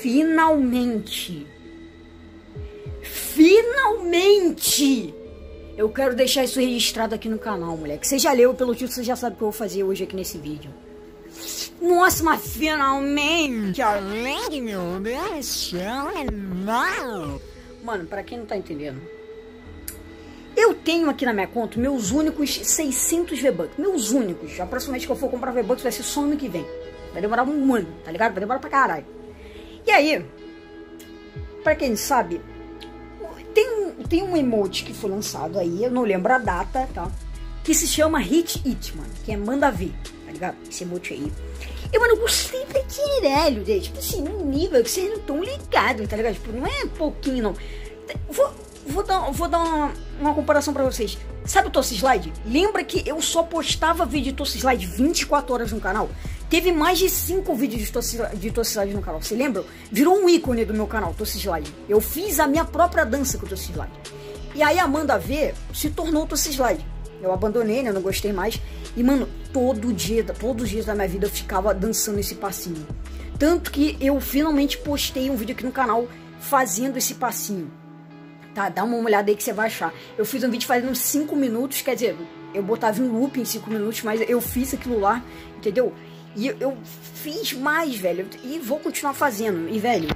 finalmente, finalmente, eu quero deixar isso registrado aqui no canal, moleque. Você já leu, pelo título, você já sabe o que eu vou fazer hoje aqui nesse vídeo. Nossa, mas finalmente! Mano, pra quem não tá entendendo, eu tenho aqui na minha conta meus únicos 600 V-Bucks. Meus únicos. A próxima vez que eu for comprar V-Bucks vai ser só ano que vem. Vai demorar um ano, tá ligado? Vai demorar pra caralho. E aí, pra quem sabe, tem, tem um emote que foi lançado aí, eu não lembro a data, tá? Que se chama Hit It, mano. Que é manda ver, tá ligado? Esse emote aí. Eu, mano, gostei pra caralho, gente. Tipo assim, num nível que vocês não estão ligados, tá ligado? Tipo, não é pouquinho, não. Vou, vou dar, vou dar uma, uma comparação pra vocês. Sabe o Tosse Slide? Lembra que eu só postava vídeo de Tosse Slide 24 horas no canal? Teve mais de 5 vídeos de Slide no canal. Você lembra? Virou um ícone do meu canal, Tosse Slide. Eu fiz a minha própria dança com o Tosse Slide. E aí a Amanda V se tornou Tosse Slide. Eu abandonei, né? Eu não gostei mais. E, mano, todo dia, todos os dias da minha vida eu ficava dançando esse passinho. Tanto que eu finalmente postei um vídeo aqui no canal fazendo esse passinho. Tá, dá uma olhada aí que você vai achar. Eu fiz um vídeo fazendo 5 minutos, quer dizer, eu botava em loop em 5 minutos, mas eu fiz aquilo lá, entendeu? E eu, fiz mais, velho, e vou continuar fazendo. E, velho,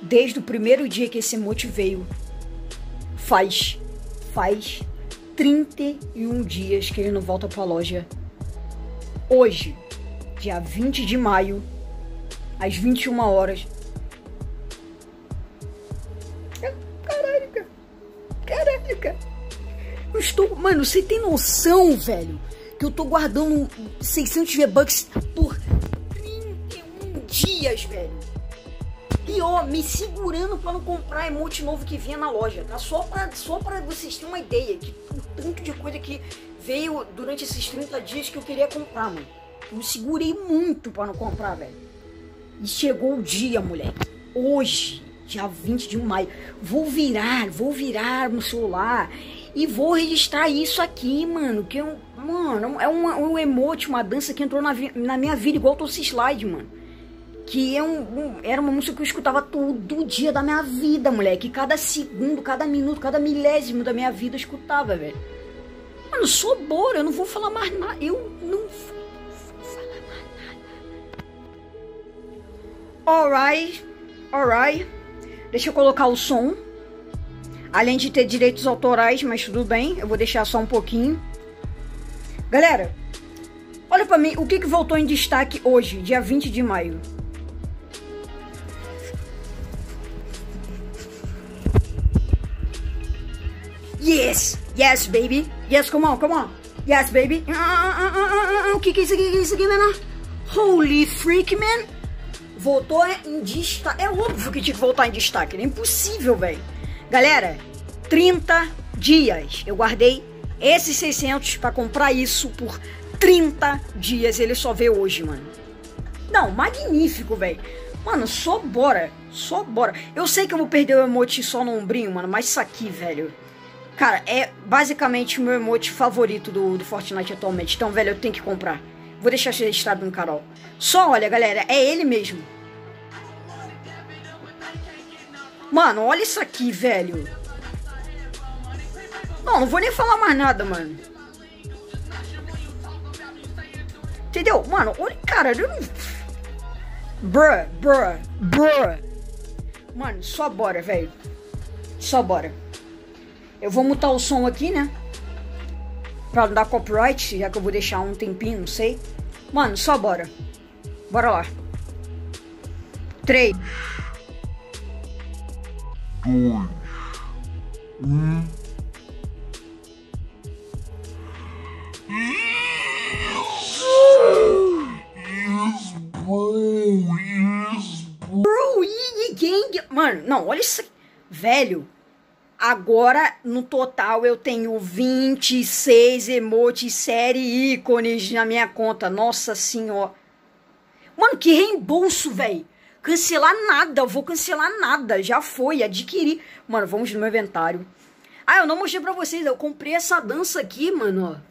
desde o primeiro dia que esse emote veio, faz, faz 31 dias que ele não volta pra loja. Hoje, dia 20 de maio, às 21 horas. Caralho, cara. Caralho, cara. Eu estou. Mano, você tem noção, velho? Que eu tô guardando 600 V-Bucks por 31 dias, velho. E ó, me segurando para não comprar emote novo que vinha na loja, tá? Só pra, só pra vocês terem uma ideia que o tanto de coisa que veio durante esses 30 dias que eu queria comprar, mano. Eu me segurei muito para não comprar, velho. E chegou o dia, moleque. Hoje, dia 20 de maio, vou virar, vou virar no celular e vou registrar isso aqui, mano. Que um, mano, é uma, um emote, uma dança que entrou na, na minha vida, igual o Slide, mano que é um, um, era uma música que eu escutava todo dia da minha vida, moleque. Cada segundo, cada minuto, cada milésimo da minha vida eu escutava, velho. Mano, sou bora, eu não vou falar mais nada. Eu não vou falar mais nada. Alright, alright. Deixa eu colocar o som. Além de ter direitos autorais, mas tudo bem. Eu vou deixar só um pouquinho. Galera, olha pra mim o que, que voltou em destaque hoje, dia 20 de maio. Yes, yes, baby. Yes, come on, come on. Yes, baby. Uh, uh, uh, o que, que é isso aqui? Que é isso aqui, menor? Holy freak, man. Voltou em destaque. É óbvio que tinha que voltar em destaque. É impossível, velho. Galera, 30 dias. Eu guardei esses 600 para comprar isso por 30 dias. Ele só veio hoje, mano. Não, magnífico, velho. Mano, só bora. Só bora. Eu sei que eu vou perder o emote só no ombrinho, mano. Mas isso aqui, velho. Cara, é basicamente o meu emote favorito do, do Fortnite atualmente. Então, velho, eu tenho que comprar. Vou deixar registrado no canal. Só olha, galera, é ele mesmo. Mano, olha isso aqui, velho. Não, não vou nem falar mais nada, mano. Entendeu? Mano, olha, cara, eu não... Bruh, bruh, bruh. Mano, só bora, velho. Só bora. Eu vou mutar o som aqui, né? Pra não dar copyright, já que eu vou deixar um tempinho, não sei. Mano, só bora. Bora lá. 3 2 1 Gang. Mano, não, olha isso. Velho, Agora, no total, eu tenho 26 emotes série ícones na minha conta. Nossa senhora. Mano, que reembolso, velho. Cancelar nada, vou cancelar nada. Já foi, adquiri. Mano, vamos no meu inventário. Ah, eu não mostrei pra vocês. Eu comprei essa dança aqui, mano.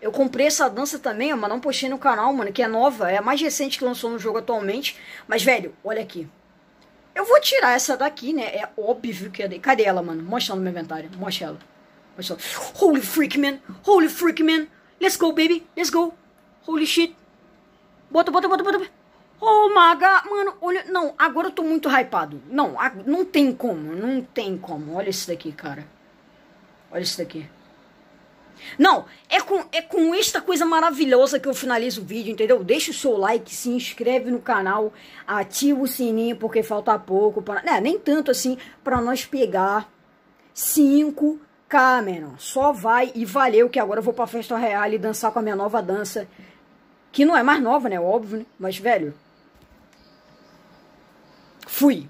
Eu comprei essa dança também, mas não postei no canal, mano, que é nova. É a mais recente que lançou no jogo atualmente. Mas, velho, olha aqui. Eu vou tirar essa daqui, né? É óbvio que... É Cadê ela, mano? Mostra ela no meu inventário. Mostra ela. Mostra ela. Holy freak, man. Holy freak, man. Let's go, baby. Let's go. Holy shit. Bota, bota, bota, bota. Oh, maga. Mano, olha... Não, agora eu tô muito hypado. Não, não tem como. Não tem como. Olha isso daqui, cara. Olha isso daqui. Não, é com, é com esta coisa maravilhosa que eu finalizo o vídeo, entendeu? Deixa o seu like, se inscreve no canal, ativa o sininho porque falta pouco, para, né, nem tanto assim, para nós pegar 5K, mano. Só vai e valeu que agora eu vou pra festa real e dançar com a minha nova dança, que não é mais nova, né, óbvio, né? Mas, velho, fui.